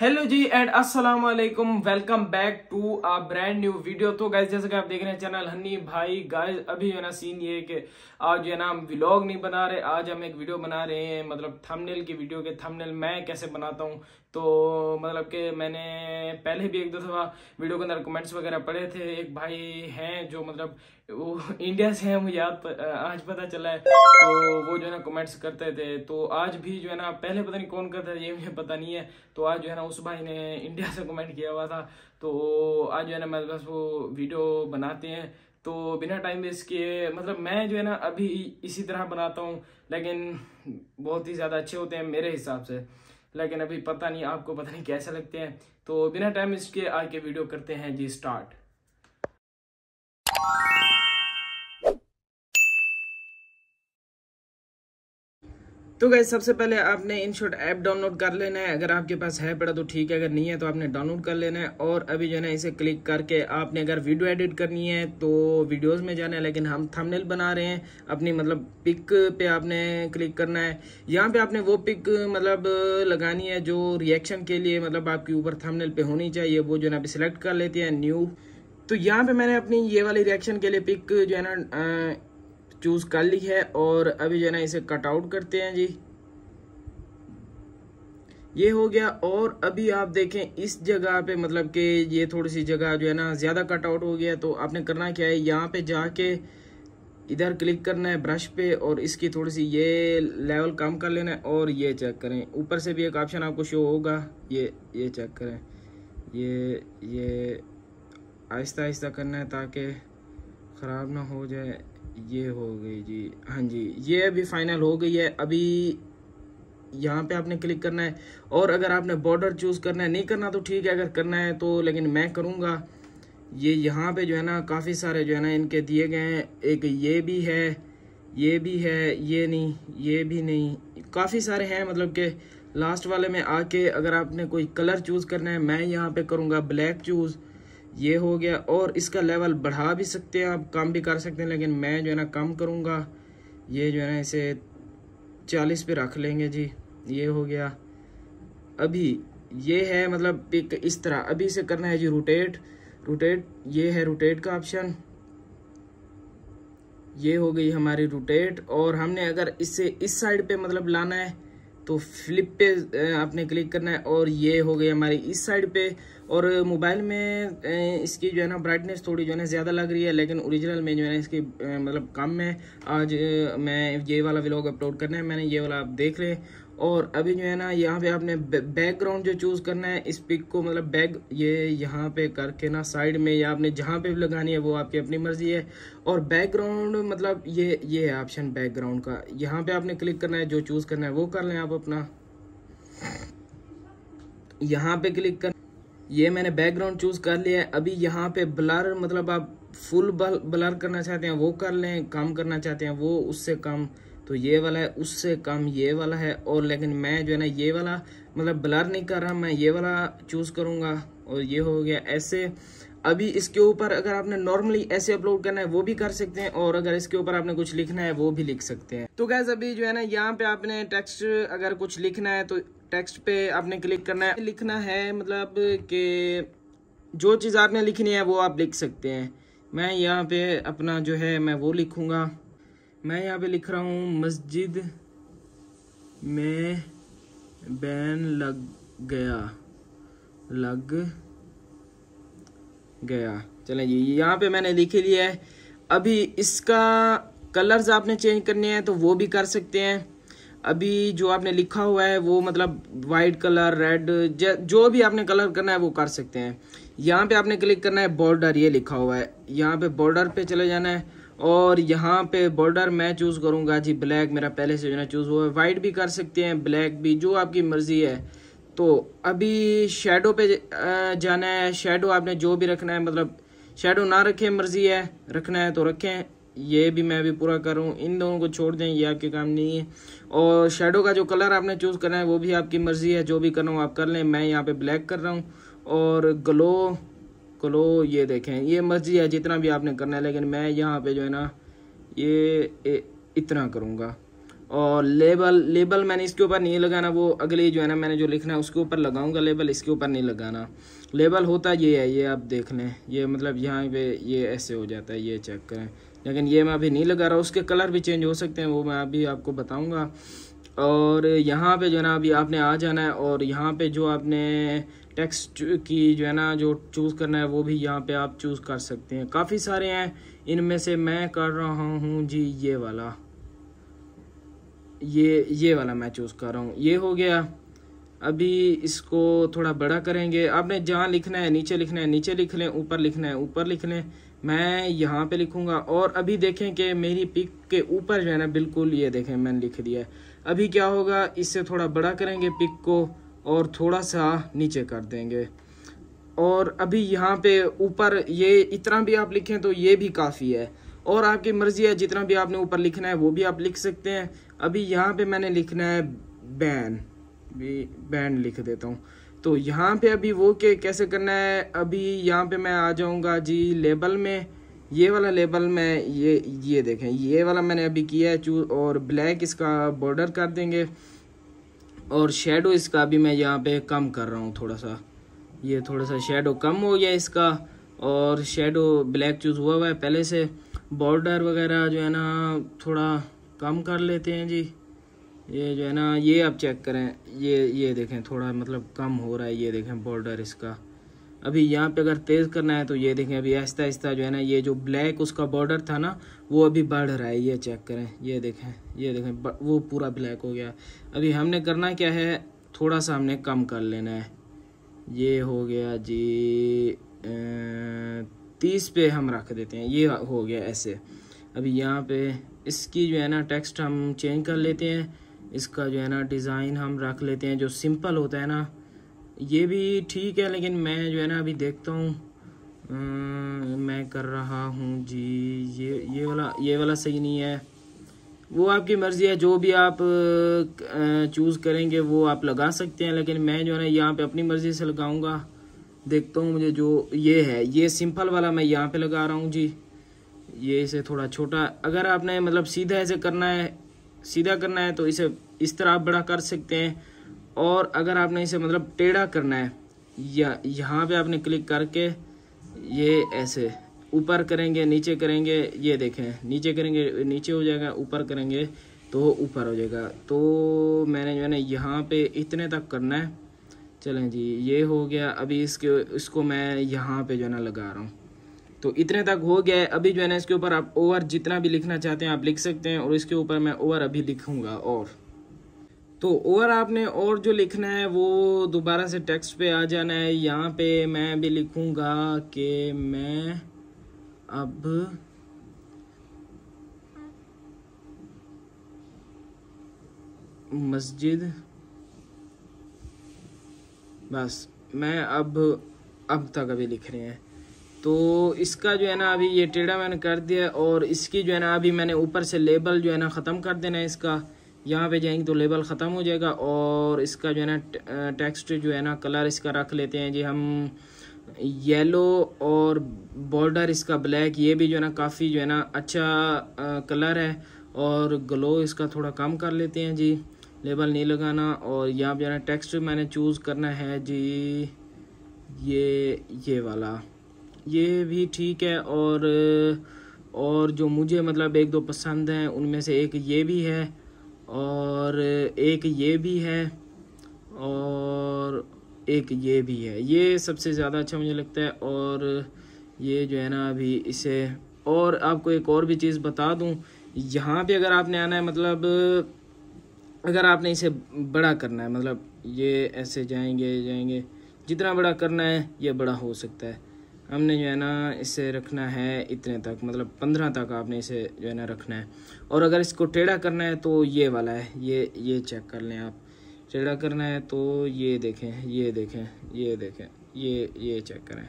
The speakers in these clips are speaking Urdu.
ہیلو جی اینڈ السلام علیکم welcome back to a brand new video تو گائز جیسا کہ آپ دیکھ رہے ہیں چینل ہنی بھائی گائز ابھی جو ہے نا سین یہ ہے کہ آج جو ہے نا ہم ولاگ نہیں بنا رہے آج ہم ایک ویڈیو بنا رہے ہیں مطلب تھمنیل کی ویڈیو کے تھمنیل میں کیسے بناتا ہوں تو مطلب کہ میں نے پہلے بھی ایک دو دفعہ ویڈیو کے اندر کمنٹس وغیرہ پڑھے تھے۔ ایک بھائی ہیں جو مطلب وہ انڈیا سے ہیں مجھے آج پتہ چلا ہے۔ تو وہ جو ہے نا کمنٹس کرتے تھے۔ تو آج بھی جو ہے نا، پہلے پتہ نہیں کون کرتا تھا، یہ مجھے پتہ نہیں ہے۔ تو آج جو ہے نا، اس بھائی نے انڈیا سے کمنٹ کیا ہوا تھا۔ تو آج جو ہے نا، میں بس وہ ویڈیو بناتے ہیں۔ تو بنا ٹائم ویسٹ کیے مطلب میں جو ہے نا، ابھی اسی طرح بناتا ہوں، لیکن بہت ہی زیادہ اچھے ہوتے ہیں میرے حساب سے۔ لیکن ابھی پتہ نہیں آپ کو پتہ نہیں کیسے لگتے ہیں۔ تو بنا ٹائم اس کے آئے کے ویڈیو کرتے ہیں جی سٹارٹ۔ تو گئے سب سے پہلے آپ نے InShot app download کر لینا ہے۔ اگر آپ کے پاس ہے پڑا تو ٹھیک ہے، اگر نہیں ہے تو آپ نے ڈاؤن لوڈ کر لینا ہے۔ اور ابھی جو ہے نا اسے کلک کر کے آپ نے اگر ویڈیو ایڈٹ کرنی ہے تو ویڈیوز میں جانا ہے، لیکن ہم تھم نیل بنا رہے ہیں۔ اپنی مطلب پک پہ آپ نے کلک کرنا ہے۔ یہاں پہ آپ نے وہ پک مطلب لگانی ہے جو ریئیکشن کے لیے مطلب آپ کے اوپر تھم نیل پہ ہونی چاہیے، وہ جو ہے نا آپ سلیکٹ کر لیتے ہیں نیو تو یہاں پہ میں نے اپنی یہ والی ریئیکشن کے لیے پک جو ہے نا چوز کر لی ہے اور ابھی جو ہے نا اسے کٹ آؤٹ کرتے ہیں جی۔ یہ ہو گیا اور ابھی آپ دیکھیں اس جگہ پہ مطلب کہ یہ تھوڑی سی جگہ جو ہے نا زیادہ کٹ آؤٹ ہو گیا تو آپ نے کرنا کیا ہے یہاں پہ جا کے ادھر کلک کرنا ہے برش پہ اور اس کی تھوڑی سی یہ لیول کم کر لینا ہے اور یہ چیک کریں۔ اوپر سے بھی ایک آپشن آپ کو شو ہوگا۔ یہ یہ چیک کریں۔ یہ یہ آہستہ آہستہ کرنا ہے تاکہ خراب نہ ہو جائے۔ یہ ہو گئی جی۔ ہاں جی یہ ابھی فائنل ہو گئی ہے۔ ابھی یہاں پہ آپ نے کلک کرنا ہے۔ اور اگر آپ نے بورڈر چوز کرنا ہے، نہیں کرنا تو ٹھیک ہے۔ اگر کرنا ہے تو، لیکن میں کروں گا۔ یہ یہاں پہ جو ہے نا، کافی سارے جو ہے نا ان کے دیے گئے ہیں۔ ایک یہ بھی ہے، یہ بھی ہے، یہ نہیں، یہ بھی نہیں۔ کافی سارے ہیں۔ مطلب کہ لاسٹ والے میں آ کے اگر آپ نے کوئی کلر چوز کرنا ہے، میں یہاں پہ کروں گا۔ بلیک چوز یہ ہو گیا اور اس کا لیول بڑھا بھی سکتے ہیں آپ کم بھی کر سکتے ہیں، لیکن میں جو ہے نا کم کروں گا، یہ جو ہے نا اسے چالیس پہ رکھ لیں گے جی یہ ہو گیا۔ ابھی یہ ہے مطلب پک اس طرح، ابھی اسے کرنا ہے جی روٹیٹ روٹیٹ یہ ہے روٹیٹ کا آپشن یہ ہو گئی ہماری روٹیٹ اور ہم نے اگر اسے اس سائڈ پہ مطلب لانا ہے تو فلپ پہ آپ نے کلک کرنا ہے اور یہ ہو گئی ہماری اس سائڈ پہ۔ اور موبائل میں اس کی جو ہے نا برائٹنیس تھوڑی جو ہے نا زیادہ لگ رہی ہے، لیکن اوریجنل میں جو ہے نا اس کی مطلب کم ہے۔ آج میں یہ والا ولاگ اپلوڈ کرنا ہے، میں نے یہ والا آپ دیکھ لیں اور ابھی جو ہے نا یہاں پہ آپ نے بیک گراؤنڈ جو چوز کرنا ہے، اس پک کو مطلب بیک یہ یہاں پہ کر کے نا سائیڈ میں یا آپ نے جہاں پہ بھی لگانی ہے وہ آپ کی اپنی مرضی ہے۔ اور بیک گراؤنڈ مطلب یہ یہ ہے آپشن بیک گراؤنڈ کا۔ یہاں پہ آپ نے کلک کرنا ہے، جو چوز کرنا ہے وہ کر لیں آپ اپنا۔ یہاں پہ کلک کر یہ میں نے بیک گراؤنڈ چوز کر لیا ہے۔ ابھی یہاں پہ بلر مطلب آپ فل بلر کرنا چاہتے ہیں وہ کر لیں، کام کرنا چاہتے ہیں وہ، اس سے کم تو یہ والا ہے، اس سے کم یہ والا ہے، اور لیکن میں جو ہے نا، یہ والا مطلب بلر نہیں کر رہا، میں یہ والا چوز کروں گا، اور یہ ہو گیا ایسے۔ ابھی اس کے اوپر اگر آپ نے نارملی ایسے اپلوڈ کرنا ہے، وہ بھی کر سکتے ہیں، اور اگر اس کے اوپر آپ نے کچھ لکھنا ہے، وہ بھی لکھ سکتے ہیں۔ تو گیز ابھی جو ہے نا، یہاں پہ آپ نے ٹیکسٹ اگر کچھ لکھنا ہے، تو ٹیکسٹ پہ آپ نے کلک کرنا ہے۔ لکھنا ہے مطلب کہ جو چیز آپ نے لکھنی ہے، وہ آپ لکھ سکتے ہیں۔ میں یہاں پہ اپنا جو ہے، میں وہ لکھوں گا۔ میں یہاں پہ لکھ رہا ہوں، مسجد میں بین لگ گیا لگ گیا۔ چلیں جی یہاں پہ میں نے لکھے لیا ہے۔ ابھی اس کا کلرز آپ نے چینج کرنے ہیں تو وہ بھی کر سکتے ہیں۔ ابھی جو آپ نے لکھا ہوا ہے، وہ مطلب وائٹ کلر، ریڈ جو بھی آپ نے کلر کرنا ہے وہ کر سکتے ہیں۔ یہاں پہ آپ نے کلک کرنا ہے، بارڈر، یہ لکھا ہوا ہے۔ یہاں پہ بارڈر پہ چلے جانا ہے۔ اور یہاں پہ بورڈر میں چوز کروں گا۔ جی بلیک میرا پہلے سے جو ہے چوز ہوا ہے۔ وائٹ بھی کر سکتے ہیں بلیک بھی، جو آپ کی مرضی ہے۔ تو ابھی شیڈو پہ جانا ہے۔ شیڈو آپ نے جو بھی رکھنا ہے مطلب شیڈو نہ رکھیں مرضی ہے، رکھنا ہے تو رکھیں۔ یہ بھی میں بھی پورا کروں۔ ان دونوں کو چھوڑ دیں، یہ آپ کے کام نہیں ہے۔ اور شیڈو کا جو کلر آپ نے چوز کرنا ہے، وہ بھی آپ کی مرضی ہے۔ جو بھی کرنا ہوں آپ کر لیں۔ میں یہاں پہ بلیک کر رہا ہوں۔ اور گلو کلو یہ دیکھیں۔ یہ مسجد ہے، جتنا بھی آپ نے کرنا ہے، لیکن میں یہاں پہ جو ہے نا، یہ اتنا کروں گا۔ اور لیبل لیبل میں نے اس کے اوپر نہیں لگانا، وہ اگلی جو ہے نا، میں نے جو لکھنا ہے، اس کے اوپر لگاؤں گا لیبل، اس کے اوپر نہیں لگانا۔ لیبل ہوتا یہ ہے، یہ آپ دیکھ لیں۔ یہ مطلب یہاں پہ یہ ایسے ہو جاتا ہے، یہ چیک کریں۔ لیکن یہ میں ابھی نہیں لگا رہا، اس کے کلر بھی چینج ہو سکتے ہیں، وہ میں ابھی آپ کو بتاؤں گا۔ اور یہاں پہ جو ہے نا، ابھی آپ نے آ جانا ہے، اور یہاں پہ جو آپ نے ٹیکسٹ کی جو ہے نا، جو چوز کرنا ہے، وہ بھی یہاں پہ آپ چوز کر سکتے ہیں۔ کافی سارے ہیں۔ ان میں سے میں کر رہا ہوں جی یہ والا۔ یہ یہ والا میں چوز کر رہا ہوں۔ یہ ہو گیا۔ ابھی اس کو تھوڑا بڑا کریں گے۔ آپ نے جہاں لکھنا ہے، نیچے لکھنا ہے، نیچے لکھ لیں، اوپر لکھنا ہے، اوپر لکھ لیں۔ میں یہاں پہ لکھوں گا۔ اور ابھی دیکھیں کہ میری پک کے اوپر جو ہے نا، بالکل یہ دیکھیں، میں نے لکھ دیا ہے۔ ابھی کیا ہوگا؟ اس سے تھوڑا بڑا کریں گے پک کو۔ اور تھوڑا سا نیچے کر دیں گے۔ اور ابھی یہاں پہ اوپر یہ اتنا بھی آپ لکھیں تو یہ بھی کافی ہے۔ اور آپ کی مرضی ہے جتنا بھی آپ نے اوپر لکھنا ہے وہ بھی آپ لکھ سکتے ہیں۔ ابھی یہاں پہ میں نے لکھنا ہے بین۔ بھی بین لکھ دیتا ہوں۔ تو یہاں پہ ابھی وہ کہ کیسے کرنا ہے۔ ابھی یہاں پہ میں آ جاؤں گا جی لیبل میں۔ یہ والا لیبل میں یہ یہ دیکھیں۔ یہ والا میں نے ابھی کیا ہے۔ چو اور بلیک اس کا بارڈر کر دیں گے۔ اور شیڈو اس کا بھی میں یہاں پہ کم کر رہا ہوں تھوڑا سا۔ یہ تھوڑا سا شیڈو کم ہو گیا اس کا اور شیڈو بلیک چوز ہوا ہوا ہے۔ پہلے سے بارڈر وغیرہ جو ہے نا تھوڑا کم کر لیتے ہیں جی۔ یہ جو ہے نا، یہ آپ چیک کریں۔ یہ یہ دیکھیں تھوڑا مطلب کم ہو رہا ہے۔ یہ دیکھیں بارڈر اس کا۔ ابھی یہاں پہ اگر تیز کرنا ہے تو یہ دیکھیں، ابھی آہستہ آہستہ جو ہے نا، یہ جو بلیک اس کا بارڈر تھا نا، وہ ابھی بڑھ رہا ہے، یہ چیک کریں، یہ دیکھیں یہ دیکھیں وہ پورا بلیک ہو گیا۔ ابھی ہم نے کرنا کیا ہے، تھوڑا سا ہم نے کم کر لینا ہے۔ یہ ہو گیا جی تیس پہ ہم رکھ دیتے ہیں، یہ ہو گیا ایسے۔ ابھی یہاں پہ اس کی جو ہے نا ٹیکسٹ ہم چینج کر لیتے ہیں۔ اس کا جو ہے نا ڈیزائن ہم رکھ لیتے ہیں، جو سمپل ہوتا ہے نا یہ بھی ٹھیک ہے، لیکن میں جو ہے نا ابھی دیکھتا ہوں۔ میں کر رہا ہوں جی یہ یہ والا یہ والا صحیح نہیں ہے۔ وہ آپ کی مرضی ہے، جو بھی آپ چوز کریں گے وہ آپ لگا سکتے ہیں، لیکن میں جو ہے نا یہاں پہ اپنی مرضی سے لگاؤں گا۔ دیکھتا ہوں مجھے جو یہ ہے۔ یہ سمپل والا میں یہاں پہ لگا رہا ہوں جی۔ یہ اسے تھوڑا چھوٹا، اگر آپ نے مطلب سیدھا ایسے کرنا ہے، سیدھا کرنا ہے تو اسے اس طرح آپ بڑا کر سکتے ہیں۔ اور اگر آپ نے اسے مطلب ٹیڑھا کرنا ہے، یا یہاں پہ آپ نے کلک کر کے یہ ایسے اوپر کریں گے، نیچے کریں گے، یہ دیکھیں، نیچے کریں گے، نیچے ہو جائے گا، اوپر کریں گے تو اوپر ہو جائے گا۔ تو میں نے جو ہے نا یہاں پہ اتنے تک کرنا ہے۔ چلیں جی یہ ہو گیا۔ ابھی اس کے، اس کو میں یہاں پہ جو ہے نا لگا رہا ہوں۔ تو اتنے تک ہو گیا ہے۔ ابھی جو ہے نا اس کے اوپر آپ اوور جتنا بھی لکھنا چاہتے ہیں، آپ لکھ سکتے ہیں اور اس کے اوپر میں اوور ابھی لکھوں گا اور۔ تو اوور آپ نے اور جو لکھنا ہے وہ دوبارہ سے ٹیکسٹ پہ آ جانا ہے۔ یہاں پہ میں بھی لکھوں گا کہ میں اب مسجد بس میں اب اب تک ابھی لکھ رہے ہیں۔ تو اس کا جو ہے نا ابھی یہ ٹیڑھا میں نے کر دیا اور اس کی جو ہے نا ابھی میں نے اوپر سے لیبل جو ہے نا ختم کر دینا ہے اس کا۔ یہاں پہ جائیں گے تو لیبل ختم ہو جائے گا اور اس کا جو ہے نا ٹیکسٹ جو ہے نا کلر اس کا رکھ لیتے ہیں جی ہم یلو اور بارڈر اس کا بلیک یہ بھی جو ہے نا کافی جو ہے نا اچھا کلر ہے اور گلو اس کا تھوڑا کم کر لیتے ہیں جی لیبل نہیں لگانا اور یہاں پہ جو ہے نا ٹیکسٹ میں نے چوز کرنا ہے جی یہ یہ والا۔ یہ بھی ٹھیک ہے اور اور جو مجھے مطلب ایک دو پسند ہیں ان میں سے ایک یہ بھی ہے۔ اور ایک یہ بھی ہے اور ایک یہ بھی ہے۔ یہ سب سے زیادہ اچھا مجھے لگتا ہے اور یہ جو ہے نا ابھی اسے اور آپ کو ایک اور بھی چیز بتا دوں۔ یہاں پہ اگر آپ نے آنا ہے مطلب اگر آپ نے اسے بڑا کرنا ہے مطلب یہ ایسے جائیں گے جائیں گے، جتنا بڑا کرنا ہے، یہ بڑا ہو سکتا ہے۔ ہم نے جو ہے نا اسے رکھنا ہے اتنے تک مطلب پندرہ تک آپ نے اسے جو ہے نا رکھنا ہے۔ اور اگر اس کو ٹیڑھا کرنا ہے تو یہ والا ہے، یہ یہ چیک کر لیں آپ۔ ٹیڑھا کرنا ہے تو یہ دیکھیں یہ دیکھیں یہ دیکھیں، یہ یہ چیک کریں۔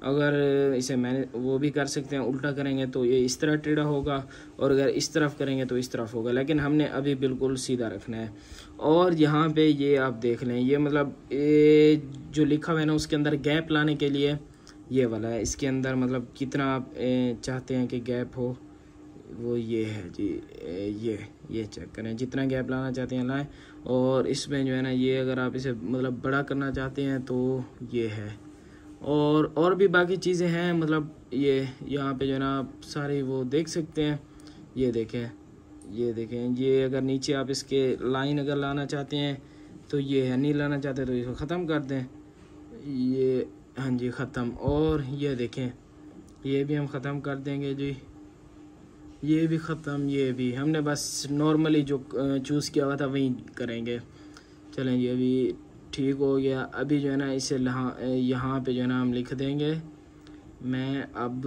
اگر اسے میں وہ بھی کر سکتے ہیں، الٹا کریں گے تو یہ اس طرح ٹیڑھا ہوگا، اور اگر اس طرف کریں گے تو اس طرف ہوگا۔ لیکن ہم نے ابھی بالکل سیدھا رکھنا ہے۔ اور یہاں پہ یہ آپ دیکھ لیں، یہ مطلب جو لکھا ہوا ہے نا، اس کے اندر گیپ لانے کے لیے یہ والا ہے۔ اس کے اندر مطلب کتنا آپ چاہتے ہیں کہ گیپ ہو، وہ یہ ہے جی یہ یہ چیک کریں۔ جتنا گیپ لانا چاہتے ہیں لائیں۔ اور اس میں جو ہے نا، یہ اگر آپ اسے مطلب بڑا کرنا چاہتے ہیں تو یہ ہے۔ اور اور بھی باقی چیزیں ہیں۔ مطلب یہ، یہاں پہ جو ہے نا، آپ سارے وہ دیکھ سکتے ہیں۔ یہ دیکھیں یہ دیکھیں۔ یہ اگر نیچے آپ اس کے لائن اگر لانا چاہتے ہیں تو یہ ہے، نہیں لانا چاہتے تو اس کو ختم کر دیں۔ یہ ہاں جی ختم۔ اور یہ دیکھیں، یہ بھی ہم ختم کر دیں گے جی۔ یہ بھی ختم، یہ بھی۔ ہم نے بس نارملی جو چوز کیا ہوا تھا وہی کریں گے۔ چلیں جی، یہ بھی ٹھیک ہو گیا۔ ابھی جو ہے نا، اسے یہاں پہ جو ہے نا ہم لکھ دیں گے۔ میں اب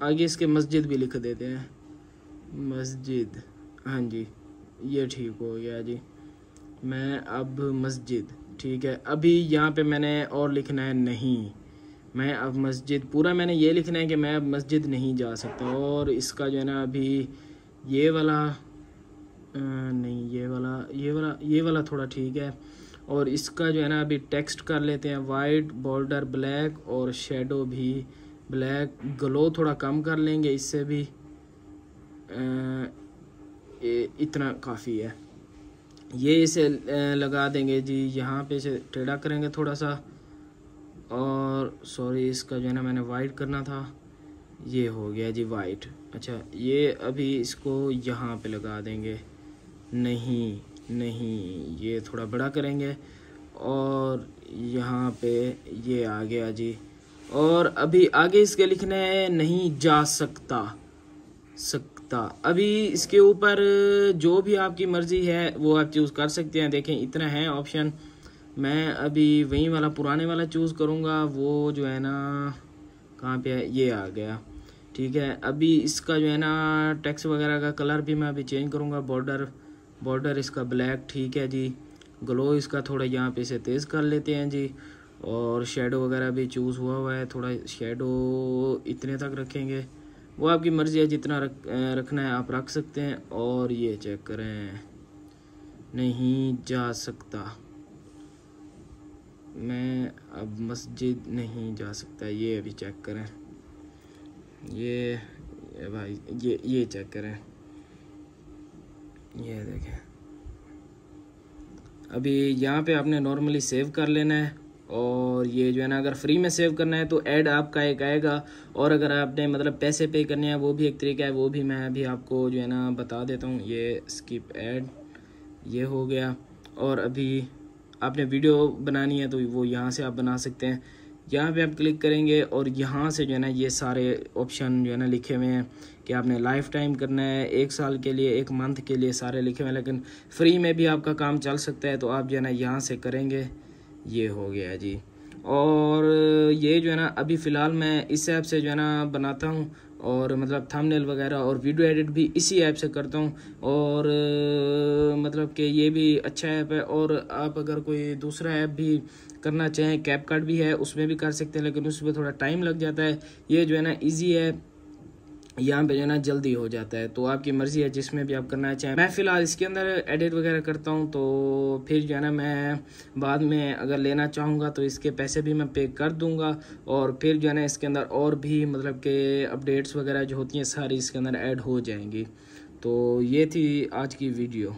آگے اس کے مسجد بھی لکھ دیتے ہیں۔ مسجد ہاں جی یہ ٹھیک ہو گیا جی۔ میں اب مسجد۔ ٹھیک ہے۔ ابھی یہاں پہ میں نے اور لکھنا ہے نہیں۔ میں اب مسجد، پورا میں نے یہ لکھنا ہے کہ میں اب مسجد نہیں جا سکتا۔ اور اس کا جو ہے نا ابھی یہ والا نہیں، یہ والا یہ والا یہ والا تھوڑا ٹھیک ہے۔ اور اس کا جو ہے نا ابھی ٹیکسٹ کر لیتے ہیں، وائٹ بارڈر بلیک اور شیڈو بھی بلیک۔ گلو تھوڑا کم کر لیں گے، اس سے بھی اتنا کافی ہے۔ یہ اسے لگا دیں گے۔ جی یہاں پہ اسے ٹیڑھا کریں گے تھوڑا سا۔ اور سوری، اس کا جو ہے نا، میں نے وائٹ کرنا تھا۔ یہ ہو گیا جی وائٹ۔ اچھا یہ ابھی اس کو یہاں پہ لگا دیں گے۔ نہیں نہیں، یہ تھوڑا بڑا کریں گے۔ اور یہاں پہ یہ آ گیا جی۔ اور ابھی آگے اس کے لکھنے نہیں جا سکتا۔ سک ابھی اس کے اوپر جو بھی آپ کی مرضی ہے، وہ آپ چوز کر سکتے ہیں۔ دیکھیں، اتنا ہے آپشن میں ابھی وہی والا، پرانے والا چوز کروں گا۔ وہ جو ہے نا، کہاں پہ ہے؟ یہ آ گیا۔ ٹھیک ہے۔ ابھی اس کا جو ہے نا، ٹیکس وغیرہ کا کلر بھی میں ابھی چینج کروں گا۔ بارڈر بارڈر اس کا بلیک ٹھیک ہے جی۔ گلو اس کا تھوڑا یہاں پہ اسے تیز کر لیتے ہیں جی۔ اور شیڈو وغیرہ بھی چوز ہوا ہوا ہے۔ تھوڑا شیڈو اتنے تک رکھیں گے۔ وہ آپ کی مرضی ہے، جتنا رکھنا ہے آپ رکھ سکتے ہیں اور یہ چیک کریں۔ نہیں جا سکتا۔ میں اب مسجد نہیں جا سکتا، یہ ابھی چیک کریں۔ یہ بھائی، یہ یہ چیک کریں۔ یہ دیکھیں۔ ابھی یہاں پہ آپ نے نارملی سیو کر لینا ہے۔ اور یہ جو ہے نا، اگر فری میں سیو کرنا ہے تو ایڈ آپ کا ایک آئے گا۔ اور اگر آپ نے مطلب پیسے پے کرنے ہیں، وہ بھی ایک طریقہ ہے، وہ بھی میں ابھی آپ کو جو ہے نا بتا دیتا ہوں۔ یہ اسکپ ایڈ یہ ہو گیا۔ اور ابھی آپ نے ویڈیو بنانی ہے تو وہ یہاں سے آپ بنا سکتے ہیں۔ یہاں پہ آپ کلک کریں گے اور یہاں سے جو ہے نا یہ سارے آپشن جو ہے نا لکھے ہوئے ہیں کہ آپ نے لائف ٹائم کرنا ہے، ایک سال کے لیے، ایک منتھ کے لیے سارے لکھے ہوئے ہیں۔ لیکن فری میں بھی آپ کا کام چل سکتا ہے تو آپ جو ہے نا یہاں سے کریں گے۔ یہ ہو گیا جی۔ اور یہ جو ہے نا، ابھی فی الحال میں اس ایپ سے جو ہے نا بناتا ہوں، اور مطلب تھم نیل وغیرہ اور ویڈیو ایڈٹ بھی اسی ایپ سے کرتا ہوں۔ اور مطلب کہ یہ بھی اچھا ایپ ہے، اور آپ اگر کوئی دوسرا ایپ بھی کرنا چاہیں کیپ کارڈ بھی ہے، اس میں بھی کر سکتے ہیں، لیکن اس میں تھوڑا ٹائم لگ جاتا ہے۔ یہ جو ہے نا ایزی ہے۔ یہاں پہ جو ہے نا جلدی ہو جاتا ہے۔ تو آپ کی مرضی ہے، جس میں بھی آپ کرنا چاہیں میں فی الحال اس کے اندر ایڈٹ وغیرہ کرتا ہوں، تو پھر جو ہے نا میں بعد میں اگر لینا چاہوں گا تو اس کے پیسے بھی میں پے کر دوں گا۔ اور پھر جو ہے نا اس کے اندر اور بھی مطلب کہ اپڈیٹس وغیرہ جو ہوتی ہیں، ساری اس کے اندر ایڈ ہو جائیں گی۔ تو یہ تھی آج کی ویڈیو